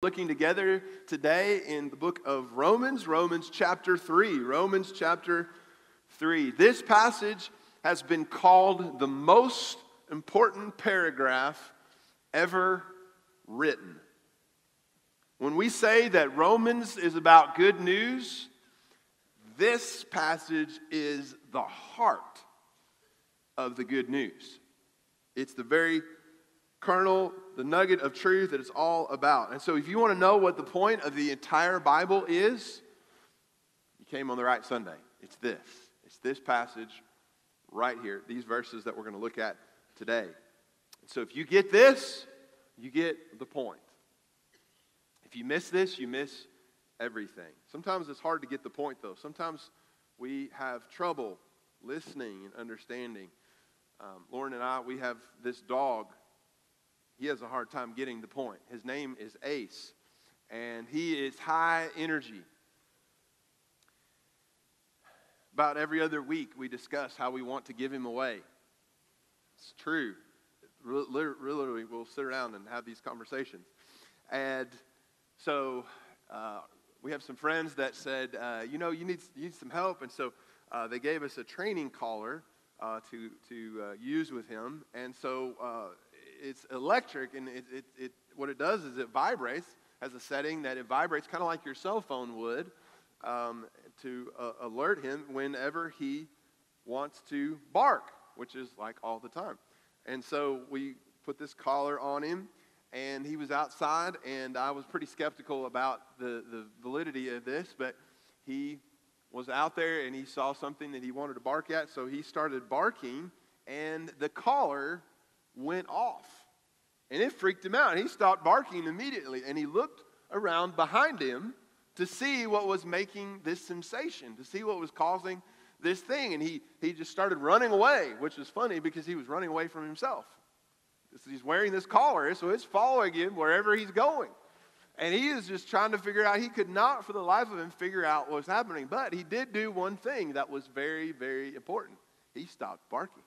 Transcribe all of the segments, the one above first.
looking together today in the book of Romans, Romans chapter 3. Romans chapter 3. This passage has been called the most important paragraph ever written. When we say that Romans is about good news, this passage is the heart of the good news. It's the very kernel, the nugget of truth that it's all about. And so, if you want to know what the point of the entire Bible is, you came on the right Sunday. It's this. It's this passage right here, these verses that we're going to look at today. So, if you get this, you get the point. If you miss this, you miss everything. Sometimes it's hard to get the point, though. Sometimes we have trouble listening and understanding. Um, Lauren and I, we have this dog he has a hard time getting the point. His name is Ace, and he is high energy. About every other week, we discuss how we want to give him away. It's true. Literally, we'll sit around and have these conversations. And so uh, we have some friends that said, uh, you know, you need, you need some help. And so uh, they gave us a training collar uh, to, to uh, use with him. And so uh, it's electric, and it, it, it, what it does is it vibrates, has a setting that it vibrates kind of like your cell phone would um, to uh, alert him whenever he wants to bark, which is like all the time. And so we put this collar on him, and he was outside, and I was pretty skeptical about the, the validity of this, but he was out there and he saw something that he wanted to bark at, so he started barking, and the collar went off. And it freaked him out. He stopped barking immediately and he looked around behind him to see what was making this sensation, to see what was causing this thing. And he, he just started running away, which was funny because he was running away from himself. He's wearing this collar, so it's following him wherever he's going. And he is just trying to figure out, he could not for the life of him figure out what was happening. But he did do one thing that was very, very important. He stopped barking.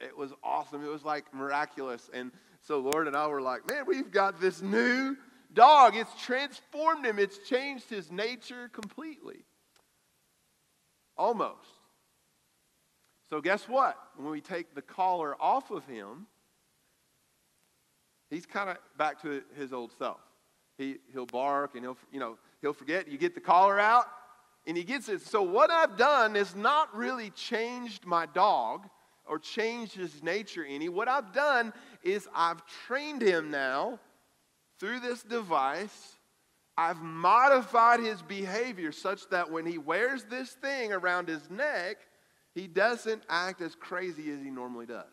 It was awesome. It was like miraculous. And so Lauren and I were like, man, we've got this new dog. It's transformed him, it's changed his nature completely. Almost. So, guess what? When we take the collar off of him, he's kind of back to his old self. He, he'll bark and he'll, you know, he'll forget. You get the collar out and he gets it. So, what I've done is not really changed my dog or changed his nature any. What I've done is I've trained him now through this device. I've modified his behavior such that when he wears this thing around his neck, he doesn't act as crazy as he normally does.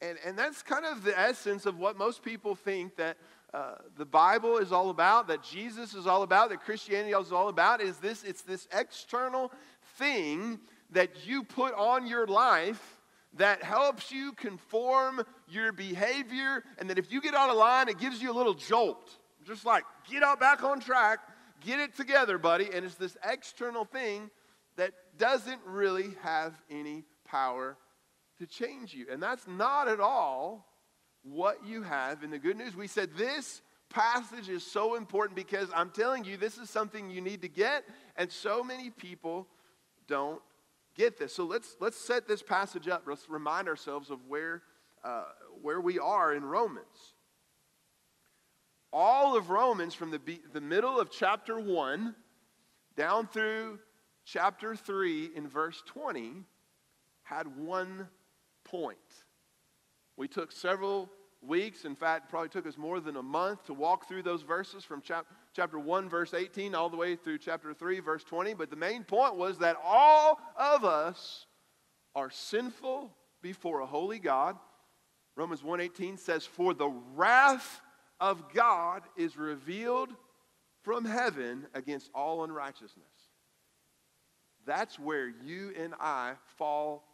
And, and that's kind of the essence of what most people think that uh, the Bible is all about, that Jesus is all about, that Christianity is all about, is this it's this external thing that you put on your life that helps you conform your behavior, and that if you get out of line, it gives you a little jolt. Just like, get out back on track, get it together, buddy. And it's this external thing that doesn't really have any power to change you. And that's not at all what you have in the good news. We said this passage is so important because I'm telling you, this is something you need to get, and so many people don't get this. So let's, let's set this passage up. Let's remind ourselves of where, uh, where we are in Romans. All of Romans, from the, the middle of chapter 1 down through chapter 3 in verse 20, had one point. We took several weeks. In fact, probably took us more than a month to walk through those verses from chap- chapter 1, verse 18, all the way through chapter 3, verse 20. But the main point was that all of us are sinful before a holy God. Romans 1:18 says, "For the wrath of God is revealed from heaven against all unrighteousness." That's where you and I fall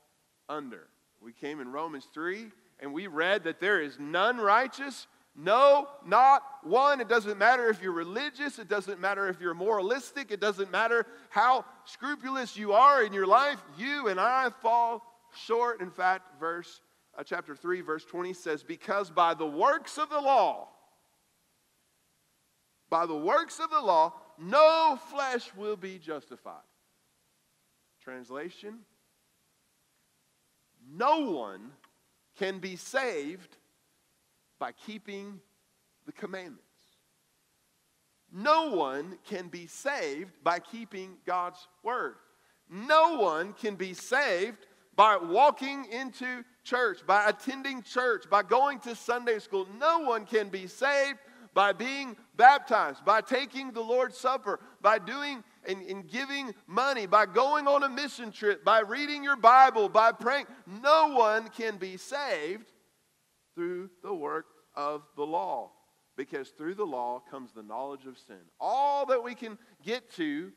under. We came in Romans 3 and we read that there is none righteous, no, not one. It doesn't matter if you're religious, it doesn't matter if you're moralistic, it doesn't matter how scrupulous you are in your life, you and I fall short. In fact, verse uh, chapter 3 verse 20 says because by the works of the law by the works of the law, no flesh will be justified. Translation No one can be saved by keeping the commandments. No one can be saved by keeping God's word. No one can be saved by walking into church, by attending church, by going to Sunday school. No one can be saved by being baptized, by taking the Lord's Supper, by doing and, and, giving money, by going on a mission trip, by reading your Bible, by praying. No one can be saved through the work of the law because through the law comes the knowledge of sin. All that we can get to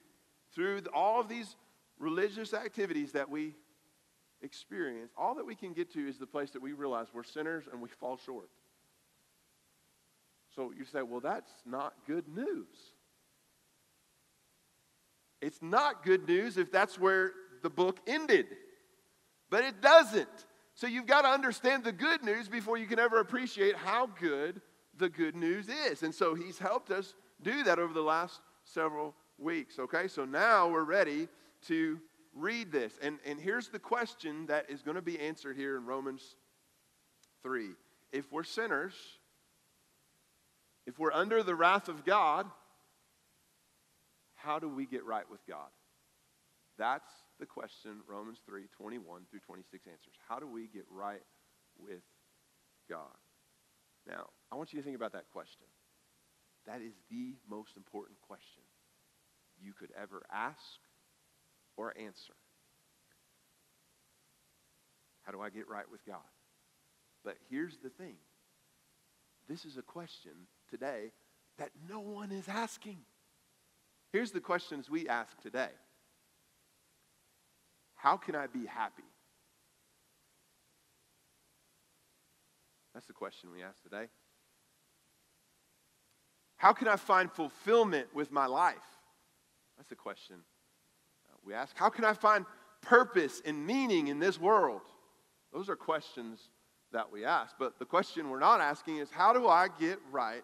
through all of these religious activities that we experience, all that we can get to is the place that we realize we're sinners and we fall short. So you say, well, that's not good news. It's not good news if that's where the book ended, but it doesn't. So you've got to understand the good news before you can ever appreciate how good the good news is. And so he's helped us do that over the last several weeks. Okay, so now we're ready to read this. And, and here's the question that is going to be answered here in Romans 3. If we're sinners, if we're under the wrath of God, how do we get right with God? That's the question Romans 3 21 through 26 answers. How do we get right with God? Now, I want you to think about that question. That is the most important question you could ever ask or answer. How do I get right with God? But here's the thing this is a question today that no one is asking. Here's the questions we ask today How can I be happy? That's the question we ask today. How can I find fulfillment with my life? That's the question we ask. How can I find purpose and meaning in this world? Those are questions that we ask. But the question we're not asking is how do I get right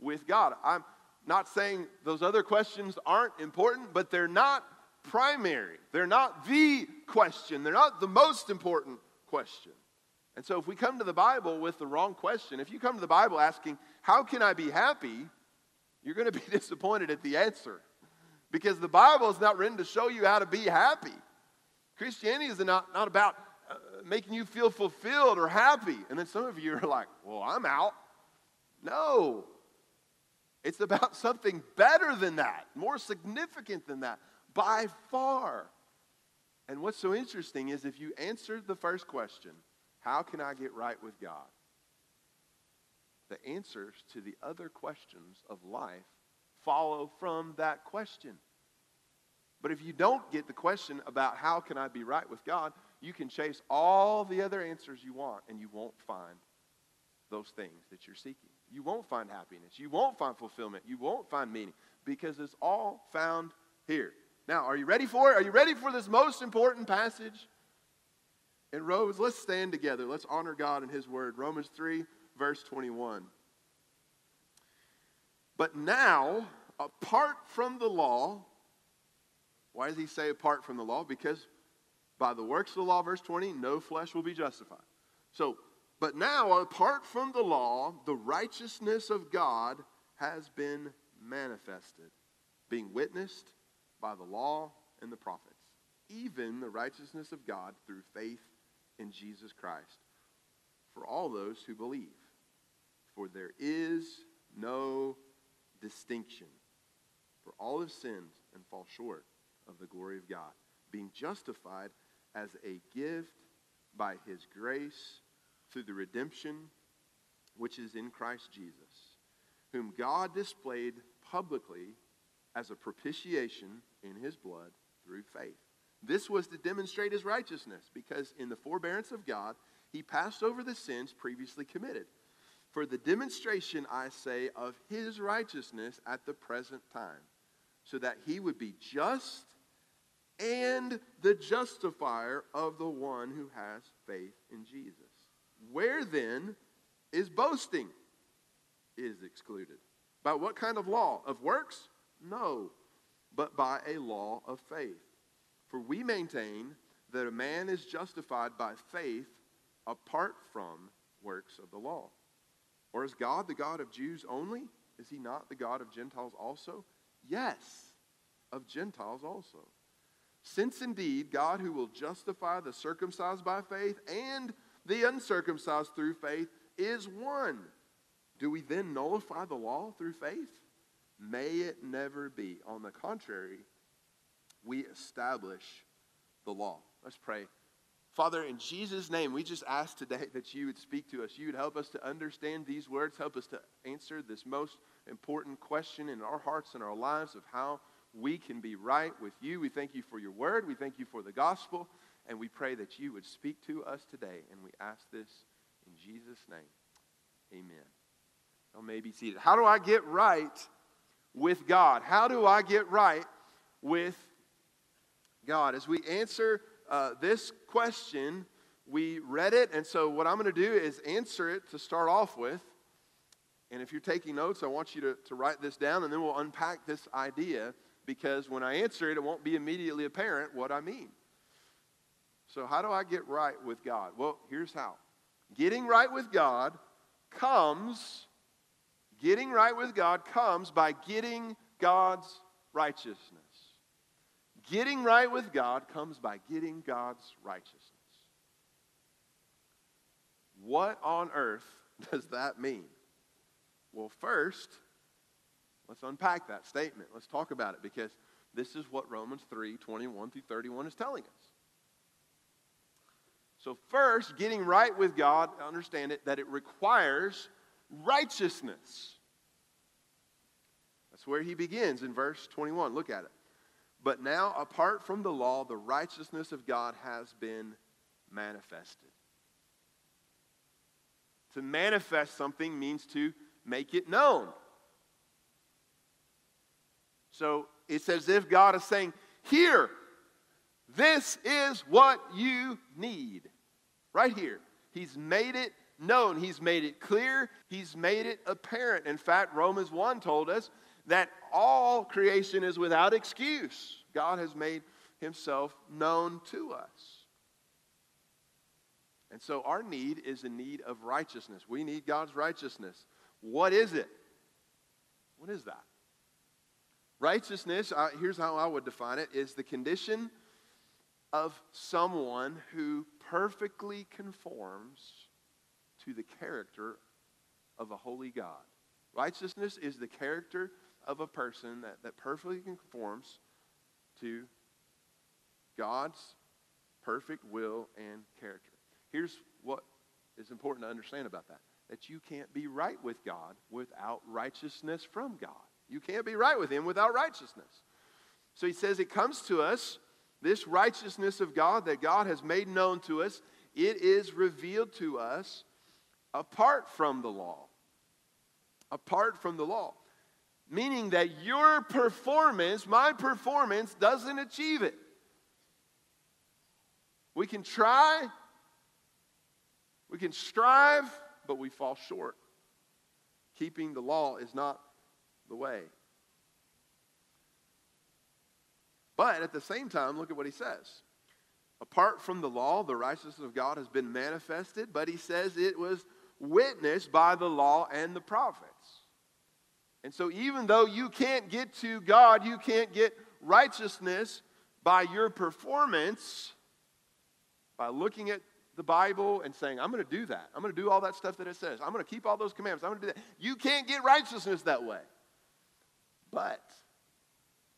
with God? I'm not saying those other questions aren't important, but they're not primary. They're not the question. They're not the most important question. And so if we come to the Bible with the wrong question, if you come to the Bible asking, How can I be happy? you're going to be disappointed at the answer. Because the Bible is not written to show you how to be happy. Christianity is not, not about uh, making you feel fulfilled or happy. And then some of you are like, well, I'm out. No. It's about something better than that, more significant than that, by far. And what's so interesting is if you answered the first question, how can I get right with God? The answers to the other questions of life follow from that question. But if you don't get the question about how can I be right with God, you can chase all the other answers you want and you won't find those things that you're seeking. You won't find happiness. You won't find fulfillment. You won't find meaning because it's all found here. Now, are you ready for it? Are you ready for this most important passage? In Romans, let's stand together. Let's honor God and His word. Romans 3, verse 21. But now, apart from the law, why does he say apart from the law? Because by the works of the law, verse 20, no flesh will be justified. So, but now, apart from the law, the righteousness of God has been manifested, being witnessed by the law and the prophets, even the righteousness of God through faith in Jesus Christ for all those who believe. For there is no distinction. For all have sinned and fall short of the glory of God, being justified as a gift by his grace through the redemption which is in Christ Jesus, whom God displayed publicly as a propitiation in his blood through faith. This was to demonstrate his righteousness, because in the forbearance of God, he passed over the sins previously committed for the demonstration, I say, of his righteousness at the present time, so that he would be just and the justifier of the one who has faith in Jesus. Where then is boasting? Is excluded. By what kind of law? Of works? No, but by a law of faith. For we maintain that a man is justified by faith apart from works of the law. Or is God the God of Jews only? Is he not the God of Gentiles also? Yes, of Gentiles also. Since indeed God, who will justify the circumcised by faith and the uncircumcised through faith, is one, do we then nullify the law through faith? May it never be. On the contrary, we establish the law. Let's pray. Father, in Jesus' name, we just ask today that you would speak to us. You would help us to understand these words, help us to answer this most important question in our hearts and our lives of how we can be right with you. We thank you for your word. We thank you for the gospel. And we pray that you would speak to us today. And we ask this in Jesus' name. Amen. You may be seated. How do I get right with God? How do I get right with God? As we answer uh, this question, we read it, and so what I'm going to do is answer it to start off with. And if you're taking notes, I want you to, to write this down, and then we'll unpack this idea because when I answer it, it won't be immediately apparent what I mean. So, how do I get right with God? Well, here's how getting right with God comes, getting right with God comes by getting God's righteousness. Getting right with God comes by getting God's righteousness. What on earth does that mean? Well, first, let's unpack that statement. Let's talk about it because this is what Romans 3 21 through 31 is telling us. So, first, getting right with God, understand it, that it requires righteousness. That's where he begins in verse 21. Look at it. But now, apart from the law, the righteousness of God has been manifested. To manifest something means to make it known. So it's as if God is saying, Here, this is what you need. Right here. He's made it known, He's made it clear, He's made it apparent. In fact, Romans 1 told us that all creation is without excuse. God has made himself known to us. And so our need is a need of righteousness. We need God's righteousness. What is it? What is that? Righteousness, here's how I would define it, is the condition of someone who perfectly conforms to the character of a holy God. Righteousness is the character of a person that, that perfectly conforms to God's perfect will and character. Here's what is important to understand about that that you can't be right with God without righteousness from God. You can't be right with Him without righteousness. So he says it comes to us, this righteousness of God that God has made known to us, it is revealed to us apart from the law. Apart from the law meaning that your performance, my performance, doesn't achieve it. We can try, we can strive, but we fall short. Keeping the law is not the way. But at the same time, look at what he says. Apart from the law, the righteousness of God has been manifested, but he says it was witnessed by the law and the prophets. And so, even though you can't get to God, you can't get righteousness by your performance, by looking at the Bible and saying, I'm going to do that. I'm going to do all that stuff that it says. I'm going to keep all those commandments. I'm going to do that. You can't get righteousness that way. But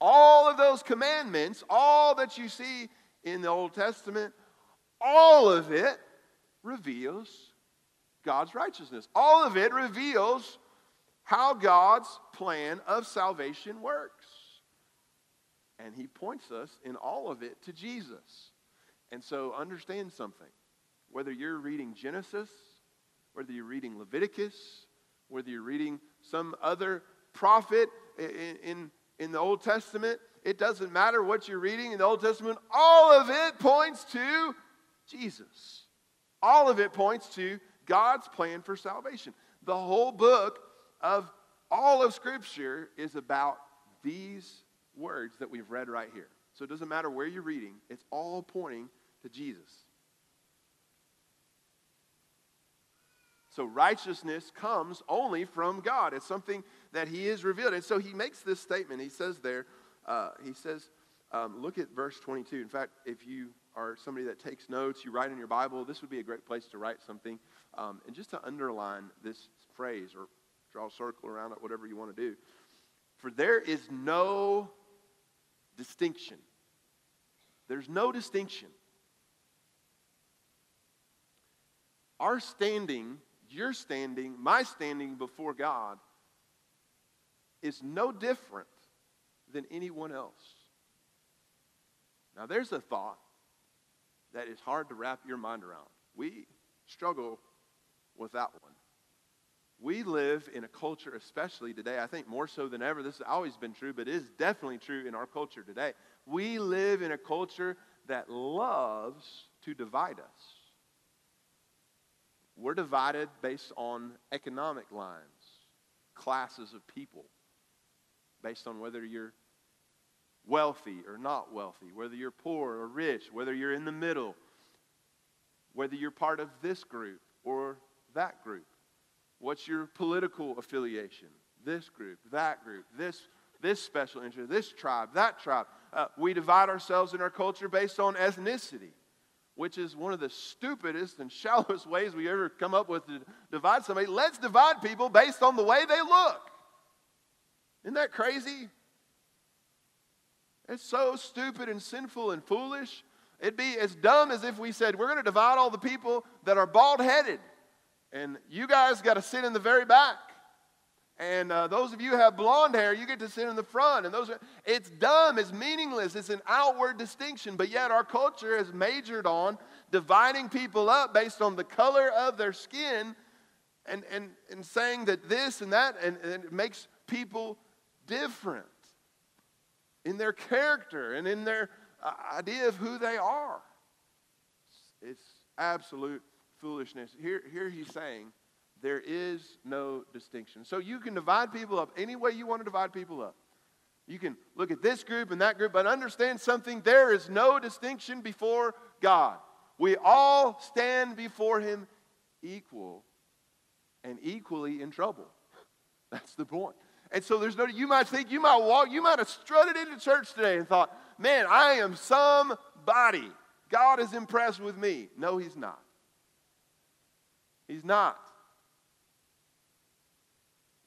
all of those commandments, all that you see in the Old Testament, all of it reveals God's righteousness. All of it reveals how God's plan of salvation works. And he points us in all of it to Jesus. And so understand something. Whether you're reading Genesis, whether you're reading Leviticus, whether you're reading some other prophet in, in, in the Old Testament, it doesn't matter what you're reading in the Old Testament, all of it points to Jesus. All of it points to God's plan for salvation. The whole book of all of Scripture is about these words that we've read right here. So it doesn't matter where you're reading, it's all pointing to Jesus. So righteousness comes only from God. It's something that He is revealed. And so He makes this statement. He says there, uh, He says, um, look at verse 22. In fact, if you are somebody that takes notes, you write in your Bible, this would be a great place to write something. Um, and just to underline this phrase or draw a circle around it, whatever you want to do. For there is no distinction. There's no distinction. Our standing, your standing, my standing before God is no different than anyone else. Now, there's a thought that is hard to wrap your mind around. We struggle with that one. We live in a culture, especially today, I think more so than ever. This has always been true, but it is definitely true in our culture today. We live in a culture that loves to divide us. We're divided based on economic lines, classes of people, based on whether you're wealthy or not wealthy, whether you're poor or rich, whether you're in the middle, whether you're part of this group or that group. What's your political affiliation? This group, that group, this, this special interest, this tribe, that tribe. Uh, we divide ourselves in our culture based on ethnicity, which is one of the stupidest and shallowest ways we ever come up with to divide somebody. Let's divide people based on the way they look. Isn't that crazy? It's so stupid and sinful and foolish. It'd be as dumb as if we said, we're going to divide all the people that are bald headed. And you guys got to sit in the very back. And uh, those of you who have blonde hair, you get to sit in the front. And those are, it's dumb, it's meaningless, it's an outward distinction. But yet our culture has majored on dividing people up based on the color of their skin and, and, and saying that this and that, and, and it makes people different in their character and in their uh, idea of who they are. It's absolute foolishness. Here, here he's saying there is no distinction. So you can divide people up any way you want to divide people up. You can look at this group and that group, but understand something there is no distinction before God. We all stand before Him equal and equally in trouble. That's the point. And so there's no, you might think, you might walk, you might have strutted into church today and thought, man, I am somebody. God is impressed with me. No, He's not. He's not.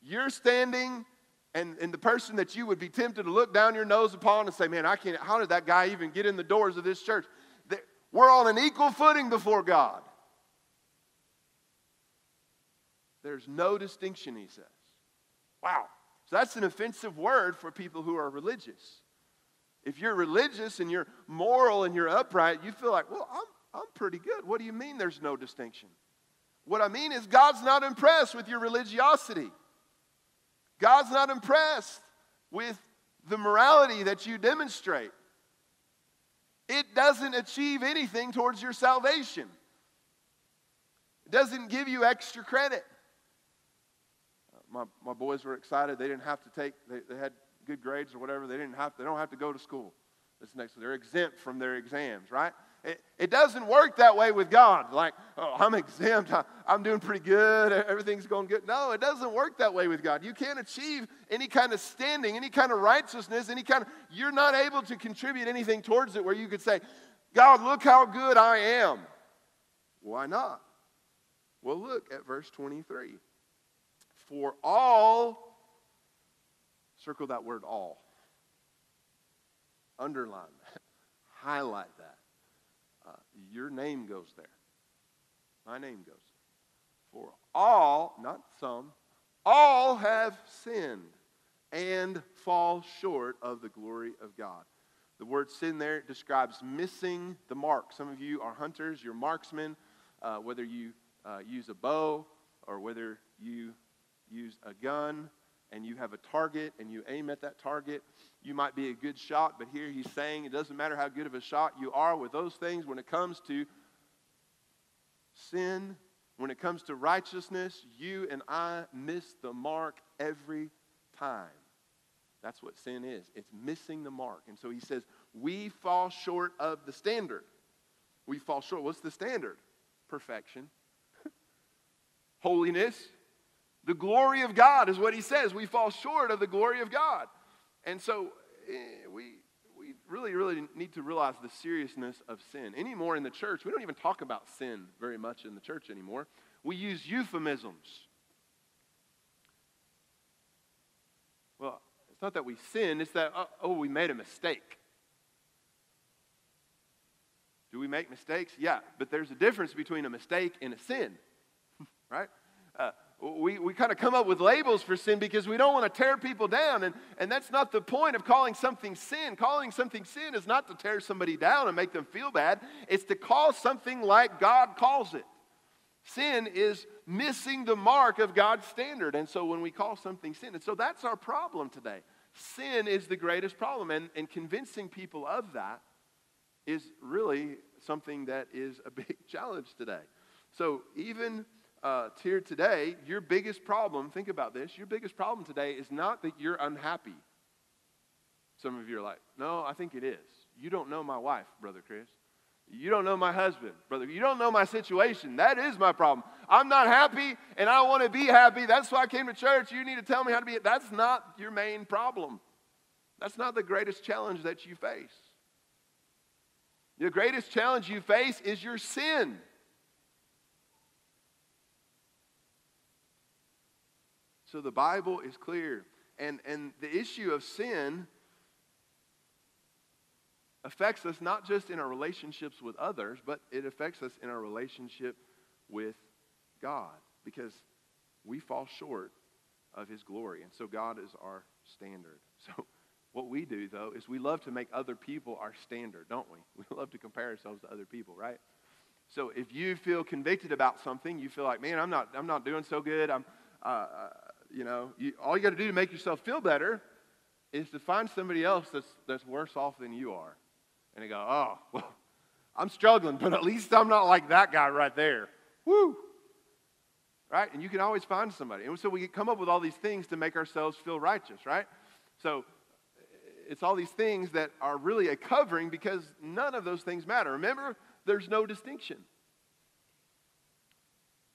You're standing, and, and the person that you would be tempted to look down your nose upon and say, man, I can't, how did that guy even get in the doors of this church? We're on an equal footing before God. There's no distinction, he says. Wow. So that's an offensive word for people who are religious. If you're religious and you're moral and you're upright, you feel like, well, I'm, I'm pretty good. What do you mean there's no distinction? What I mean is, God's not impressed with your religiosity. God's not impressed with the morality that you demonstrate. It doesn't achieve anything towards your salvation, it doesn't give you extra credit my, my boys were excited. They didn't have to take, they, they had good grades or whatever. They didn't have, they don't have to go to school this next, they're exempt from their exams, right? It, it doesn't work that way with God. Like, oh, I'm exempt. I, I'm doing pretty good. Everything's going good. No, it doesn't work that way with God. You can't achieve any kind of standing, any kind of righteousness, any kind of, you're not able to contribute anything towards it where you could say, God, look how good I am. Why not? Well, look at verse 23. For all, circle that word all. Underline that. Highlight that. Uh, your name goes there. My name goes there. For all, not some, all have sinned and fall short of the glory of God. The word sin there describes missing the mark. Some of you are hunters, you're marksmen, uh, whether you uh, use a bow or whether you use a gun and you have a target and you aim at that target, you might be a good shot, but here he's saying it doesn't matter how good of a shot you are with those things when it comes to sin, when it comes to righteousness, you and I miss the mark every time. That's what sin is. It's missing the mark. And so he says, we fall short of the standard. We fall short. What's the standard? Perfection, holiness, the glory of God is what he says. We fall short of the glory of God. And so eh, we, we really, really need to realize the seriousness of sin. Anymore in the church, we don't even talk about sin very much in the church anymore. We use euphemisms. Well, it's not that we sin, it's that, oh, oh, we made a mistake. Do we make mistakes? Yeah, but there's a difference between a mistake and a sin, right? Uh, we, we kind of come up with labels for sin because we don't want to tear people down. And, and that's not the point of calling something sin. Calling something sin is not to tear somebody down and make them feel bad, it's to call something like God calls it. Sin is missing the mark of God's standard. And so when we call something sin, and so that's our problem today. Sin is the greatest problem. And, and convincing people of that is really something that is a big challenge today. So even uh, here today, your biggest problem, think about this, your biggest problem today is not that you're unhappy. Some of you are like, no, I think it is. You don't know my wife, Brother Chris. You don't know my husband, brother. You don't know my situation. That is my problem. I'm not happy and I want to be happy. That's why I came to church. You need to tell me how to be. That's not your main problem. That's not the greatest challenge that you face. The greatest challenge you face is your sin. So the Bible is clear. And, and the issue of sin affects us not just in our relationships with others, but it affects us in our relationship with God because we fall short of His glory. And so God is our standard. So what we do, though, is we love to make other people our standard, don't we? We love to compare ourselves to other people, right? So if you feel convicted about something, you feel like, man, I'm not, I'm not doing so good. I'm, uh, uh you know, you, all you got to do to make yourself feel better is to find somebody else that's, that's worse off than you are and they go, oh, well, I'm struggling, but at least I'm not like that guy right there. Woo! Right? And you can always find somebody. And so we come up with all these things to make ourselves feel righteous, right? So it's all these things that are really a covering because none of those things matter. Remember, there's no distinction.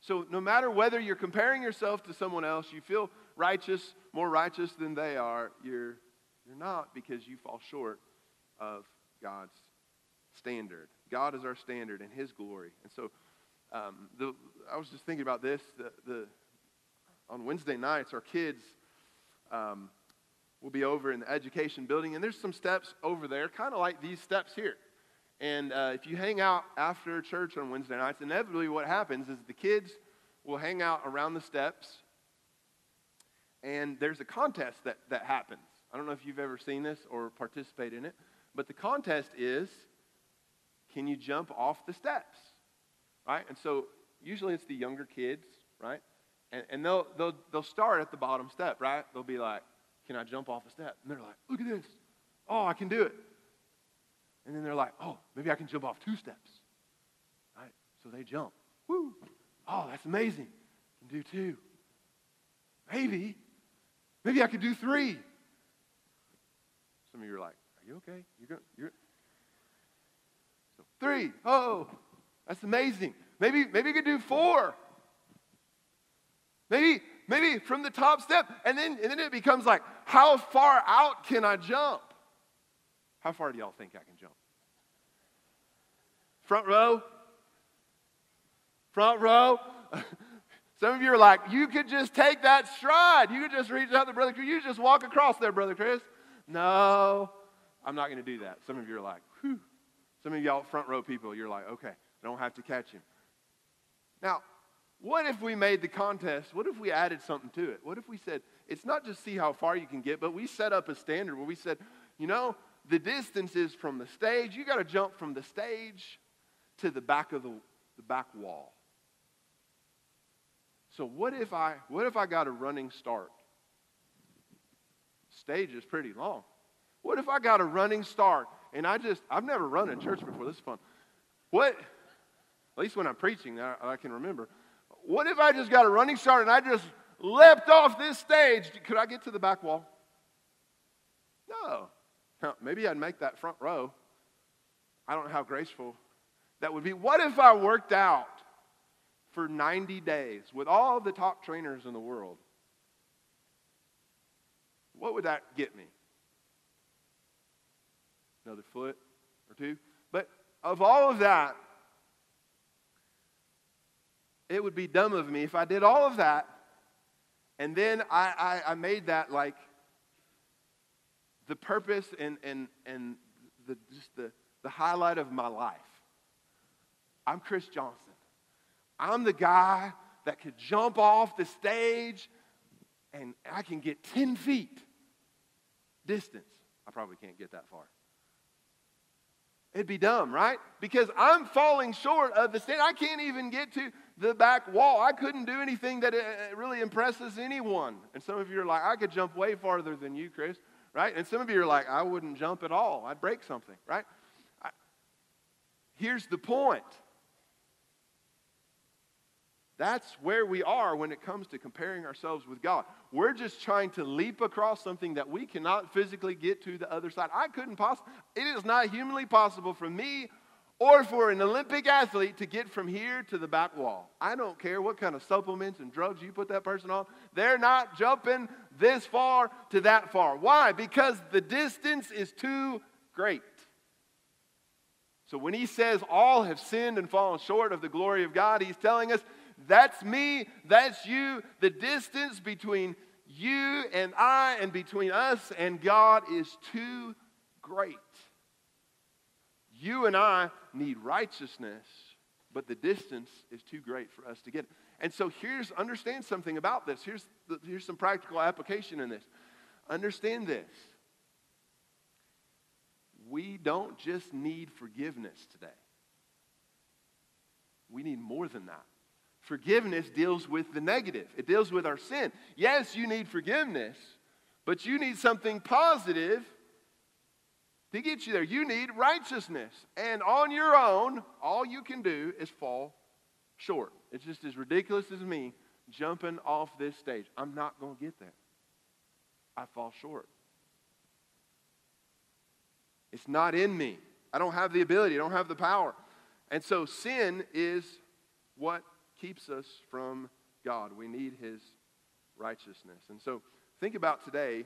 So no matter whether you're comparing yourself to someone else, you feel righteous, more righteous than they are, you're, you're not because you fall short of God's standard. God is our standard and His glory. And so um, the, I was just thinking about this. The, the, on Wednesday nights, our kids um, will be over in the education building, and there's some steps over there, kind of like these steps here. And uh, if you hang out after church on Wednesday nights, inevitably what happens is the kids will hang out around the steps, and there's a contest that, that happens. I don't know if you've ever seen this or participated in it, but the contest is can you jump off the steps? Right? And so usually it's the younger kids, right? And, and they'll, they'll, they'll start at the bottom step, right? They'll be like, Can I jump off a step? And they're like, Look at this. Oh, I can do it. And then they're like, Oh, maybe I can jump off two steps. Right? So they jump. Woo! Oh, that's amazing. I can do two. Maybe. Maybe I could do three. Some of you are like, are you okay? You're going, you're. So three. Oh, that's amazing. Maybe, maybe you could do four. Maybe, maybe from the top step, and then, and then it becomes like, how far out can I jump? How far do y'all think I can jump? Front row? Front row? Some of you are like, you could just take that stride. You could just reach out to Brother Chris. You just walk across there, Brother Chris. No, I'm not going to do that. Some of you are like, whew. Some of y'all front row people, you're like, okay, I don't have to catch him. Now, what if we made the contest? What if we added something to it? What if we said, it's not just see how far you can get, but we set up a standard where we said, you know, the distance is from the stage. You got to jump from the stage to the back of the, the back wall. So what if I what if I got a running start? Stage is pretty long. What if I got a running start and I just, I've never run in church before. This is fun. What, at least when I'm preaching, I, I can remember. What if I just got a running start and I just leapt off this stage, could I get to the back wall? No. Now, maybe I'd make that front row. I don't know how graceful that would be. What if I worked out for 90 days with all the top trainers in the world? What would that get me? Another foot or two? But of all of that, it would be dumb of me if I did all of that and then I, I, I made that like the purpose and, and, and the, just the, the highlight of my life. I'm Chris Johnson. I'm the guy that could jump off the stage and I can get 10 feet distance. I probably can't get that far. It'd be dumb, right? Because I'm falling short of the standard. I can't even get to the back wall. I couldn't do anything that really impresses anyone. And some of you are like, I could jump way farther than you, Chris, right? And some of you are like, I wouldn't jump at all. I'd break something, right? I, here's the point that's where we are when it comes to comparing ourselves with God. We're just trying to leap across something that we cannot physically get to the other side. I couldn't possibly, it is not humanly possible for me or for an Olympic athlete to get from here to the back wall. I don't care what kind of supplements and drugs you put that person on, they're not jumping this far to that far. Why? Because the distance is too great. So when he says all have sinned and fallen short of the glory of God, he's telling us that's me, that's you. The distance between you and I and between us and God is too great. You and I need righteousness, but the distance is too great for us to get. And so here's understand something about this. Here's, the, here's some practical application in this. Understand this. We don't just need forgiveness today. We need more than that. Forgiveness deals with the negative, it deals with our sin. Yes, you need forgiveness, but you need something positive to get you there. You need righteousness. And on your own, all you can do is fall short. It's just as ridiculous as me jumping off this stage. I'm not going to get there. I fall short. It's not in me. I don't have the ability, I don't have the power. And so sin is what keeps us from God. We need His righteousness. And so think about today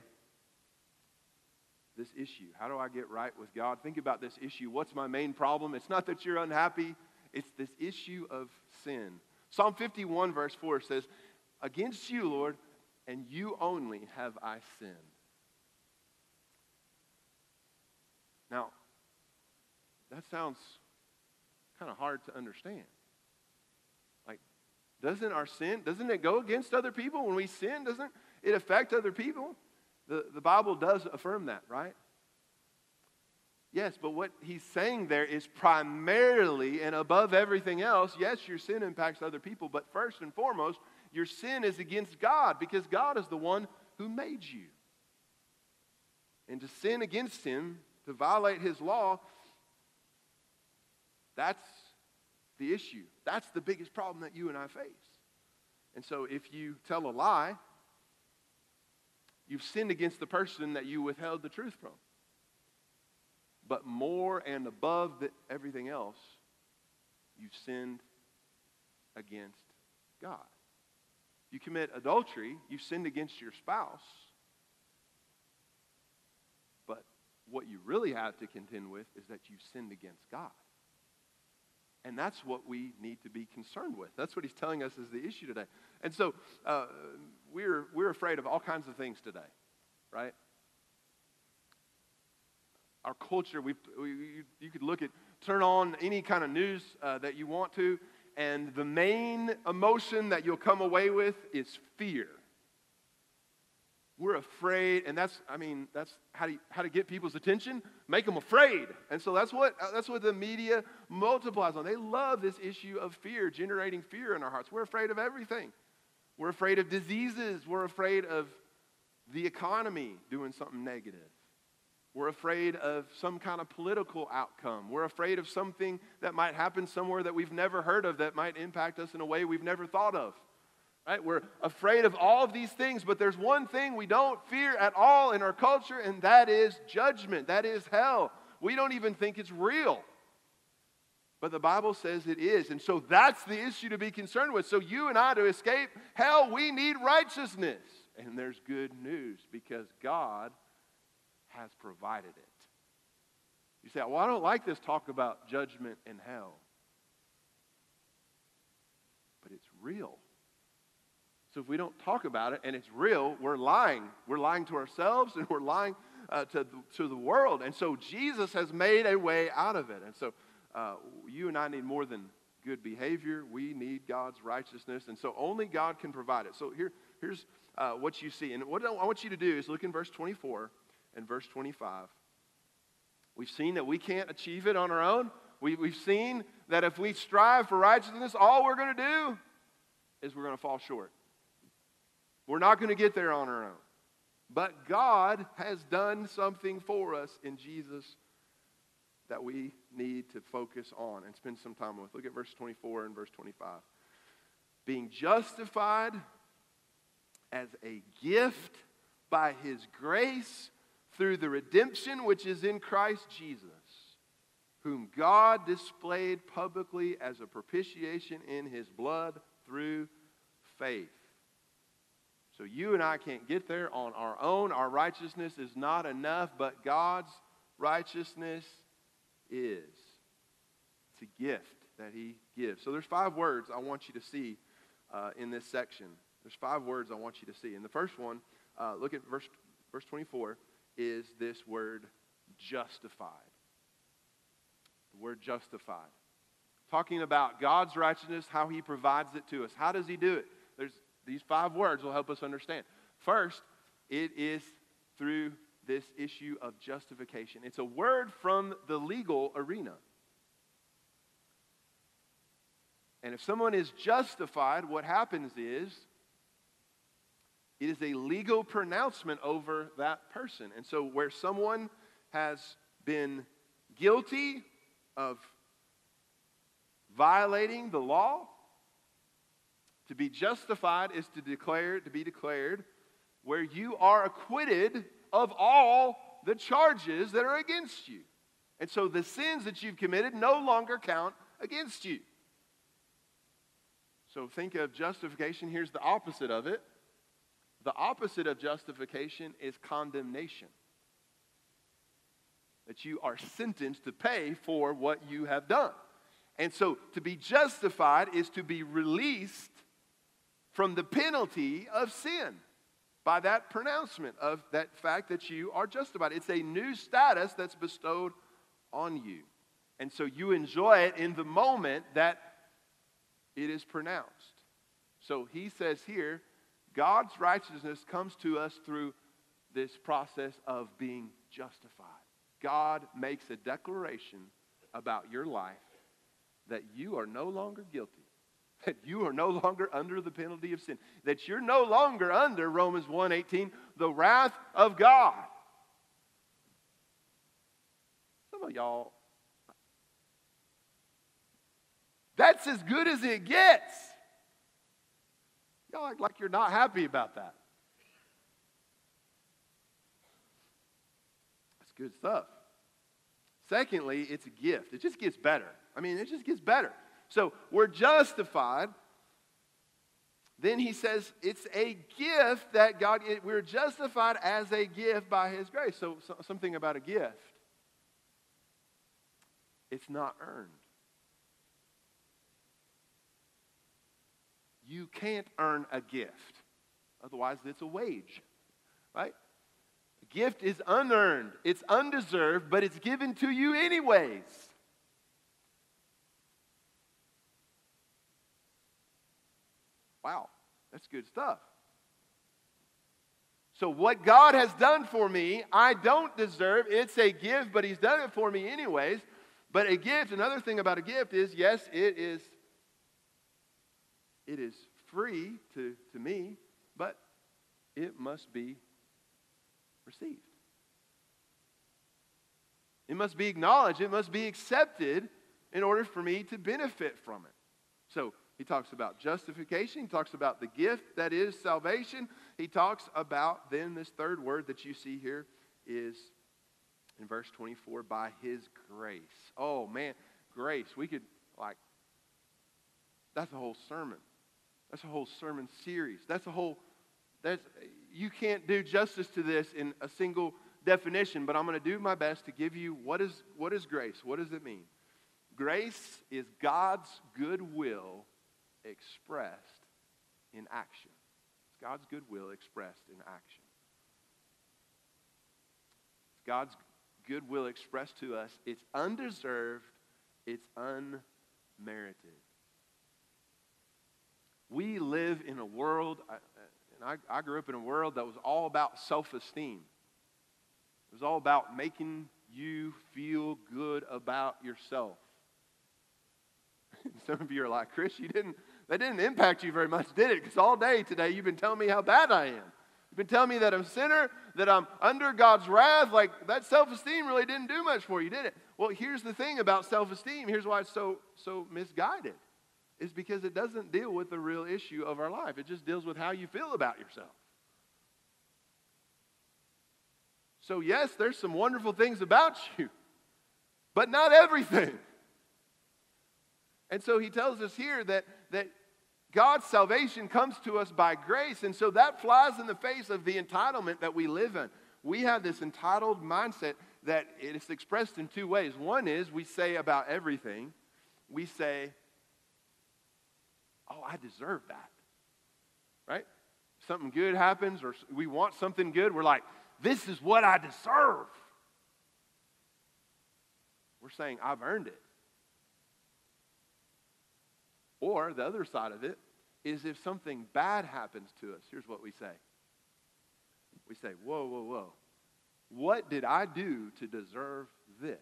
this issue. How do I get right with God? Think about this issue. What's my main problem? It's not that you're unhappy, it's this issue of sin. Psalm 51, verse 4 says, Against you, Lord, and you only have I sinned. Now, that sounds kind of hard to understand. Like, doesn't our sin, doesn't it go against other people? When we sin, doesn't it affect other people? The, the Bible does affirm that, right? Yes, but what he's saying there is primarily and above everything else, yes, your sin impacts other people, but first and foremost, your sin is against God because God is the one who made you. And to sin against him, to violate his law, that's the issue. That's the biggest problem that you and I face. And so if you tell a lie, you've sinned against the person that you withheld the truth from. But more and above the, everything else, you've sinned against God. You commit adultery, you've sinned against your spouse. But what you really have to contend with is that you've sinned against God. And that's what we need to be concerned with. That's what he's telling us is the issue today. And so uh, we're, we're afraid of all kinds of things today, right? Our culture, we, we you could look at, turn on any kind of news uh, that you want to, and the main emotion that you'll come away with is fear. We're afraid, and that's, I mean, that's how to, how to get people's attention, make them afraid. And so that's what, uh, that's what the media multiplies on. They love this issue of fear, generating fear in our hearts. We're afraid of everything. We're afraid of diseases. We're afraid of the economy doing something negative. We're afraid of some kind of political outcome. We're afraid of something that might happen somewhere that we've never heard of that might impact us in a way we've never thought of. Right? We're afraid of all of these things, but there's one thing we don't fear at all in our culture, and that is judgment. That is hell. We don't even think it's real. But the Bible says it is. And so that's the issue to be concerned with. So, you and I, to escape hell, we need righteousness. And there's good news because God has provided it. You say, well, I don't like this talk about judgment and hell. But it's real. So if we don't talk about it and it's real, we're lying. We're lying to ourselves and we're lying uh, to, the, to the world. And so Jesus has made a way out of it. And so uh, you and I need more than good behavior. We need God's righteousness. And so only God can provide it. So here, here's uh, what you see. And what I want you to do is look in verse 24 and verse 25. We've seen that we can't achieve it on our own. We, we've seen that if we strive for righteousness, all we're going to do is we're going to fall short. We're not going to get there on our own. But God has done something for us in Jesus that we need to focus on and spend some time with. Look at verse 24 and verse 25. Being justified as a gift by his grace through the redemption which is in Christ Jesus, whom God displayed publicly as a propitiation in his blood through faith. So you and I can't get there on our own. Our righteousness is not enough, but God's righteousness is. It's a gift that He gives. So there's five words I want you to see uh, in this section. There's five words I want you to see. And the first one, uh, look at verse, verse 24, is this word justified. The word justified. Talking about God's righteousness, how He provides it to us. How does He do it? These five words will help us understand. First, it is through this issue of justification. It's a word from the legal arena. And if someone is justified, what happens is it is a legal pronouncement over that person. And so, where someone has been guilty of violating the law, to be justified is to declare, to be declared where you are acquitted of all the charges that are against you. And so the sins that you've committed no longer count against you. So think of justification. Here's the opposite of it the opposite of justification is condemnation. That you are sentenced to pay for what you have done. And so to be justified is to be released from the penalty of sin by that pronouncement of that fact that you are justified. It's a new status that's bestowed on you. And so you enjoy it in the moment that it is pronounced. So he says here, God's righteousness comes to us through this process of being justified. God makes a declaration about your life that you are no longer guilty that you are no longer under the penalty of sin, that you're no longer under Romans 1:18, the wrath of God. Some of y'all That's as good as it gets. Y'all act like you're not happy about that. That's good stuff. Secondly, it's a gift. It just gets better. I mean, it just gets better. So we're justified. Then he says it's a gift that God, we're justified as a gift by his grace. So, so something about a gift. It's not earned. You can't earn a gift. Otherwise, it's a wage, right? A gift is unearned, it's undeserved, but it's given to you anyways. Wow, that's good stuff. So, what God has done for me, I don't deserve. It's a gift, but He's done it for me anyways. But a gift, another thing about a gift is yes, it is it is free to, to me, but it must be received. It must be acknowledged, it must be accepted in order for me to benefit from it. So He talks about justification. He talks about the gift that is salvation. He talks about then this third word that you see here is in verse 24 by his grace. Oh man, grace. We could like that's a whole sermon. That's a whole sermon series. That's a whole that's you can't do justice to this in a single definition, but I'm going to do my best to give you what is what is grace? What does it mean? Grace is God's goodwill expressed in action. It's God's goodwill expressed in action. It's God's goodwill expressed to us. It's undeserved, it's unmerited. We live in a world, and I, I grew up in a world that was all about self esteem. It was all about making you feel good about yourself. Some of you are like, Chris, you didn't, that didn't impact you very much, did it? Because all day today you've been telling me how bad I am. You've been telling me that I'm a sinner, that I'm under God's wrath. Like that self esteem really didn't do much for you, did it? Well, here's the thing about self esteem. Here's why it's so, so misguided is because it doesn't deal with the real issue of our life. It just deals with how you feel about yourself. So, yes, there's some wonderful things about you, but not everything. And so he tells us here that, that God's salvation comes to us by grace. And so that flies in the face of the entitlement that we live in. We have this entitled mindset that it's expressed in two ways. One is we say about everything, we say, oh, I deserve that. Right? Something good happens or we want something good, we're like, this is what I deserve. We're saying, I've earned it. Or the other side of it is if something bad happens to us, here's what we say. We say, Whoa, whoa, whoa. What did I do to deserve this?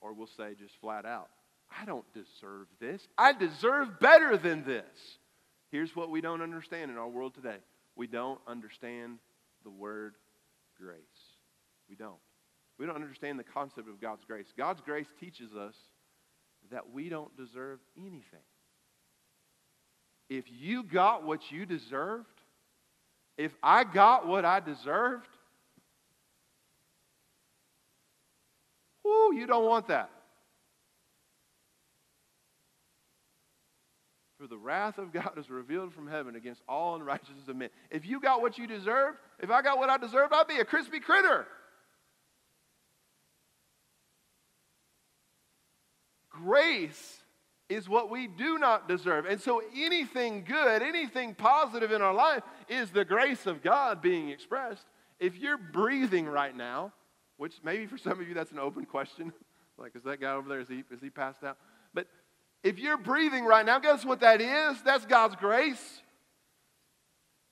Or we'll say just flat out, I don't deserve this. I deserve better than this. Here's what we don't understand in our world today we don't understand the word grace. We don't. We don't understand the concept of God's grace. God's grace teaches us that we don't deserve anything. If you got what you deserved, if I got what I deserved, whoo, you don't want that. For the wrath of God is revealed from heaven against all unrighteousness of men. If you got what you deserved, if I got what I deserved, I'd be a crispy critter. Grace is what we do not deserve. And so anything good, anything positive in our life is the grace of God being expressed. If you're breathing right now, which maybe for some of you that's an open question, like is that guy over there, is he, is he passed out? But if you're breathing right now, guess what that is? That's God's grace.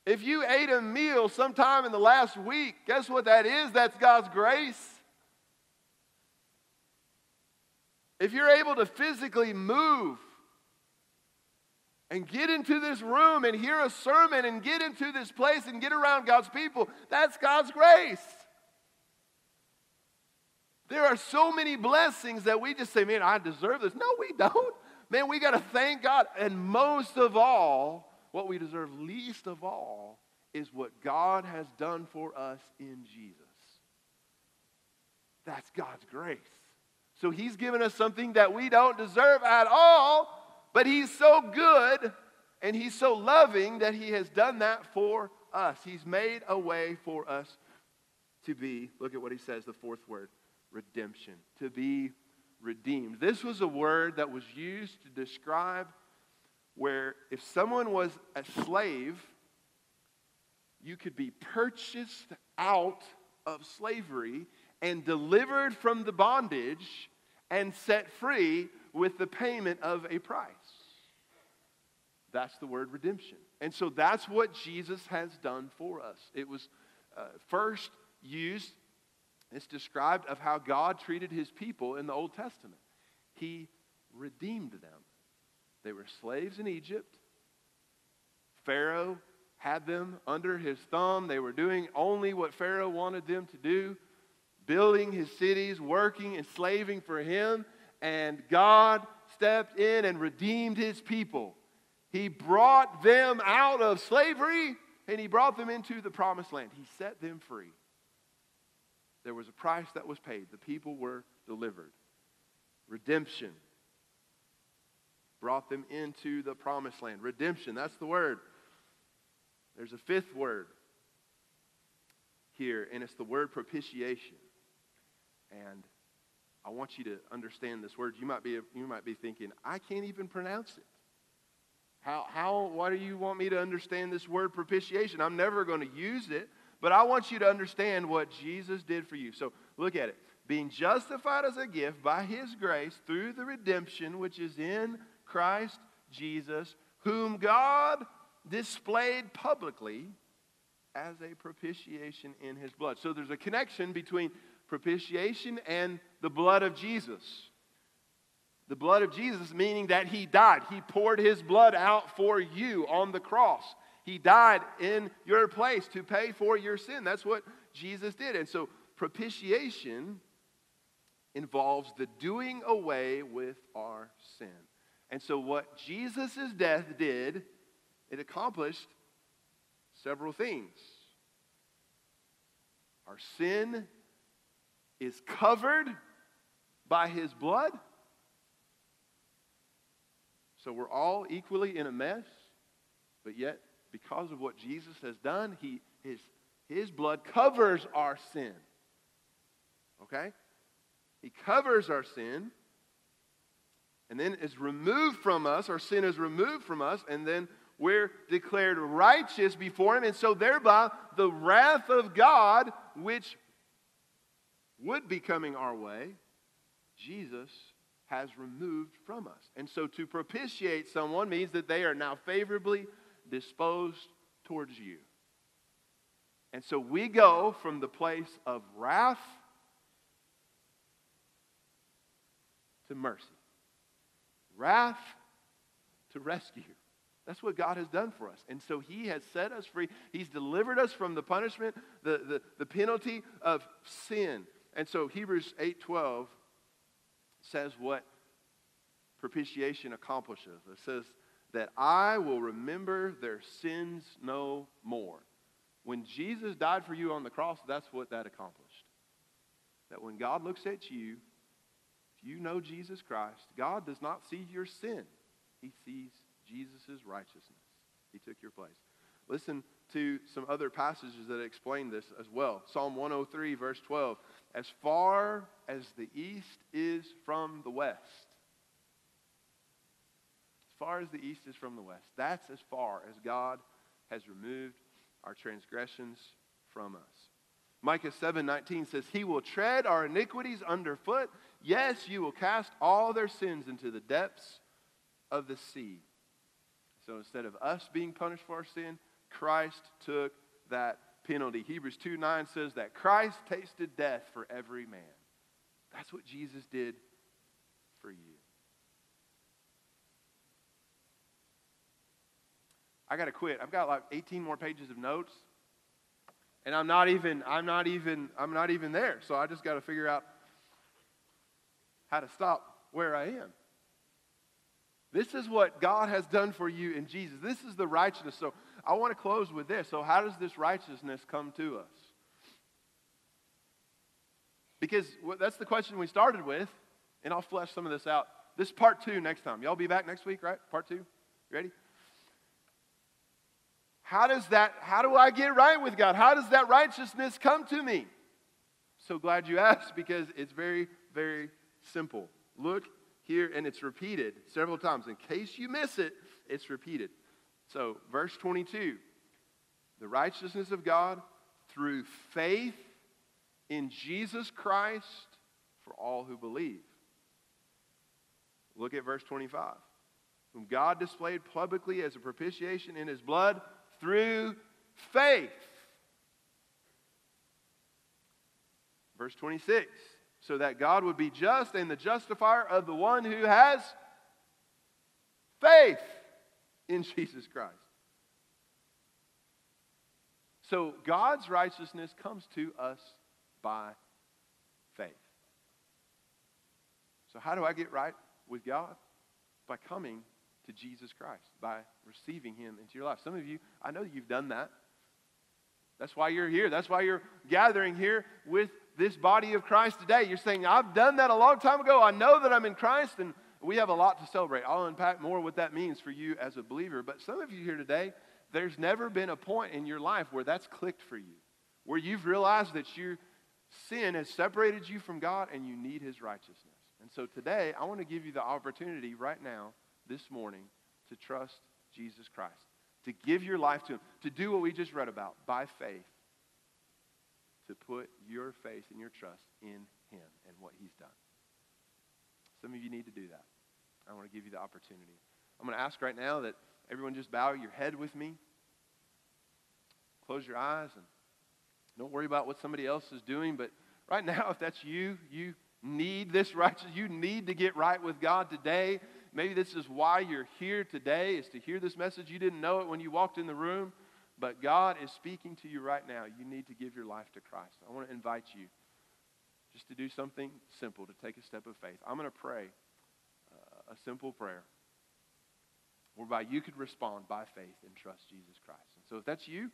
If you ate a meal sometime in the last week, guess what that is? That's God's grace. If you're able to physically move and get into this room and hear a sermon and get into this place and get around God's people, that's God's grace. There are so many blessings that we just say, man, I deserve this. No, we don't. Man, we got to thank God. And most of all, what we deserve least of all is what God has done for us in Jesus. That's God's grace. So he's given us something that we don't deserve at all, but he's so good and he's so loving that he has done that for us. He's made a way for us to be, look at what he says, the fourth word, redemption, to be redeemed. This was a word that was used to describe where if someone was a slave, you could be purchased out of slavery and delivered from the bondage and set free with the payment of a price. That's the word redemption. And so that's what Jesus has done for us. It was uh, first used, it's described of how God treated his people in the Old Testament. He redeemed them. They were slaves in Egypt. Pharaoh had them under his thumb. They were doing only what Pharaoh wanted them to do building his cities, working and slaving for him. and God stepped in and redeemed his people. He brought them out of slavery and he brought them into the promised land. He set them free. There was a price that was paid. The people were delivered. Redemption brought them into the promised land. Redemption, that's the word. There's a fifth word here, and it's the word propitiation. And I want you to understand this word. You might be, you might be thinking, I can't even pronounce it. How, how, why do you want me to understand this word propitiation? I'm never going to use it, but I want you to understand what Jesus did for you. So look at it. Being justified as a gift by his grace through the redemption which is in Christ Jesus, whom God displayed publicly as a propitiation in his blood. So there's a connection between propitiation and the blood of Jesus. The blood of Jesus, meaning that he died. He poured his blood out for you on the cross. He died in your place to pay for your sin. That's what Jesus did. And so propitiation involves the doing away with our sin. And so what Jesus' death did, it accomplished several things. Our sin is covered by his blood. So we're all equally in a mess, but yet, because of what Jesus has done, he, his, his blood covers our sin. Okay? He covers our sin and then is removed from us. Our sin is removed from us, and then we're declared righteous before Him. And so, thereby, the wrath of God, which would be coming our way, Jesus has removed from us. And so to propitiate someone means that they are now favorably disposed towards you. And so we go from the place of wrath to mercy, wrath to rescue. That's what God has done for us. And so He has set us free. He's delivered us from the punishment, the, the, the penalty of sin. And so Hebrews 8:12 says what propitiation accomplishes. It says that I will remember their sins no more. When Jesus died for you on the cross, that's what that accomplished. That when God looks at you, if you know Jesus Christ, God does not see your sin. He sees Jesus' righteousness. He took your place. Listen to some other passages that explain this as well. Psalm 103, verse 12 as far as the east is from the west. As far as the east is from the west. That's as far as God has removed our transgressions from us. Micah 7:19 says, "He will tread our iniquities underfoot. Yes, you will cast all their sins into the depths of the sea." So instead of us being punished for our sin, Christ took that penalty. Hebrews 2 9 says that Christ tasted death for every man. That's what Jesus did for you. I got to quit. I've got like 18 more pages of notes. And I'm not even I'm not even I'm not even there. So I just got to figure out how to stop where I am. This is what God has done for you in Jesus. This is the righteousness. So I want to close with this. So, how does this righteousness come to us? Because that's the question we started with, and I'll flesh some of this out. This part two next time. Y'all be back next week, right? Part two? Ready? How does that, how do I get right with God? How does that righteousness come to me? So glad you asked because it's very, very simple. Look here, and it's repeated several times. In case you miss it, it's repeated. So, verse 22 the righteousness of God through faith in Jesus Christ for all who believe. Look at verse 25. Whom God displayed publicly as a propitiation in his blood through faith. Verse 26. So that God would be just and the justifier of the one who has faith in Jesus Christ. So God's righteousness comes to us by faith. So, how do I get right with God? By coming to Jesus Christ, by receiving Him into your life. Some of you, I know you've done that. That's why you're here. That's why you're gathering here with this body of Christ today. You're saying, I've done that a long time ago. I know that I'm in Christ, and we have a lot to celebrate. I'll unpack more what that means for you as a believer. But some of you here today, there's never been a point in your life where that's clicked for you, where you've realized that your sin has separated you from God and you need His righteousness. And so today, I want to give you the opportunity right now, this morning, to trust Jesus Christ, to give your life to Him, to do what we just read about by faith to put your faith and your trust in Him and what He's done. Some of you need to do that. I want to give you the opportunity. I'm going to ask right now that everyone just bow your head with me. Close your eyes and don't worry about what somebody else is doing. But right now, if that's you, you need this righteousness. You need to get right with God today. Maybe this is why you're here today, is to hear this message. You didn't know it when you walked in the room. But God is speaking to you right now. You need to give your life to Christ. I want to invite you just to do something simple, to take a step of faith. I'm going to pray a simple prayer whereby you could respond by faith and trust Jesus Christ. And so if that's you,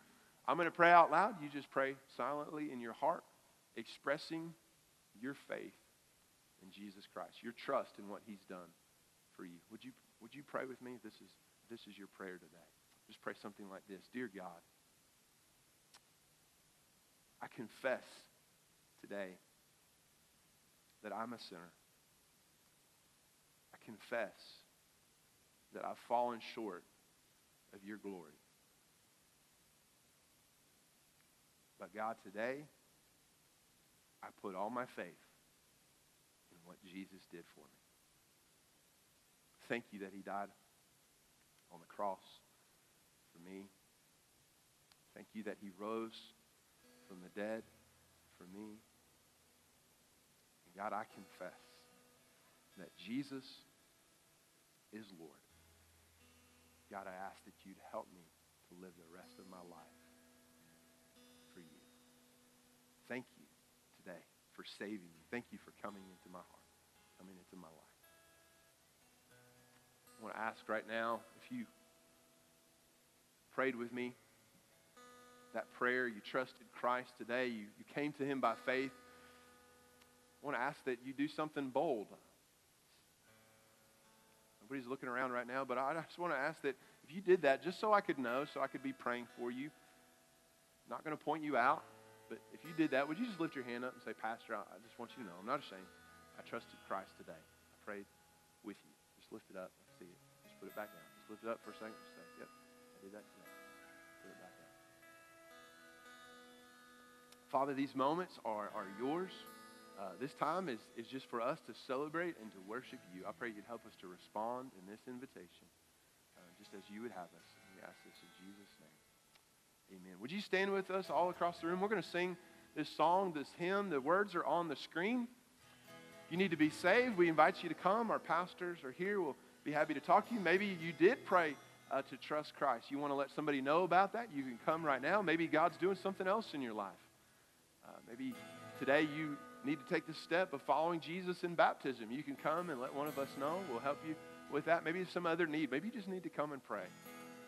I'm going to pray out loud. You just pray silently in your heart, expressing your faith in Jesus Christ, your trust in what he's done for you. Would you, would you pray with me? This is, this is your prayer today. Just pray something like this Dear God, I confess today that I'm a sinner. Confess that I've fallen short of your glory. But God, today, I put all my faith in what Jesus did for me. Thank you that he died on the cross for me. Thank you that he rose from the dead for me. And God, I confess that Jesus is Lord. God, I ask that you'd help me to live the rest of my life for you. Thank you today for saving me. Thank you for coming into my heart, coming into my life. I want to ask right now if you prayed with me that prayer, you trusted Christ today, you, you came to him by faith, I want to ask that you do something bold. Nobody's looking around right now, but I just want to ask that if you did that, just so I could know, so I could be praying for you, not going to point you out, but if you did that, would you just lift your hand up and say, Pastor, I just want you to know I'm not ashamed. I trusted Christ today. I prayed with you. Just lift it up. I see it. Just put it back down. Just lift it up for a second. Just say, yep, I did that today. Put it back down. Father, these moments are, are yours. Uh, this time is, is just for us to celebrate and to worship you. I pray you'd help us to respond in this invitation, uh, just as you would have us. And we ask this in Jesus' name. Amen. Would you stand with us all across the room? We're going to sing this song, this hymn. The words are on the screen. You need to be saved, we invite you to come. Our pastors are here. We'll be happy to talk to you. Maybe you did pray uh, to trust Christ. You want to let somebody know about that? You can come right now. Maybe God's doing something else in your life. Uh, maybe today you need to take the step of following Jesus in baptism. You can come and let one of us know. We'll help you with that. Maybe some other need. Maybe you just need to come and pray.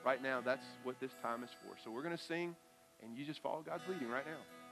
Right now, that's what this time is for. So we're going to sing, and you just follow God's leading right now.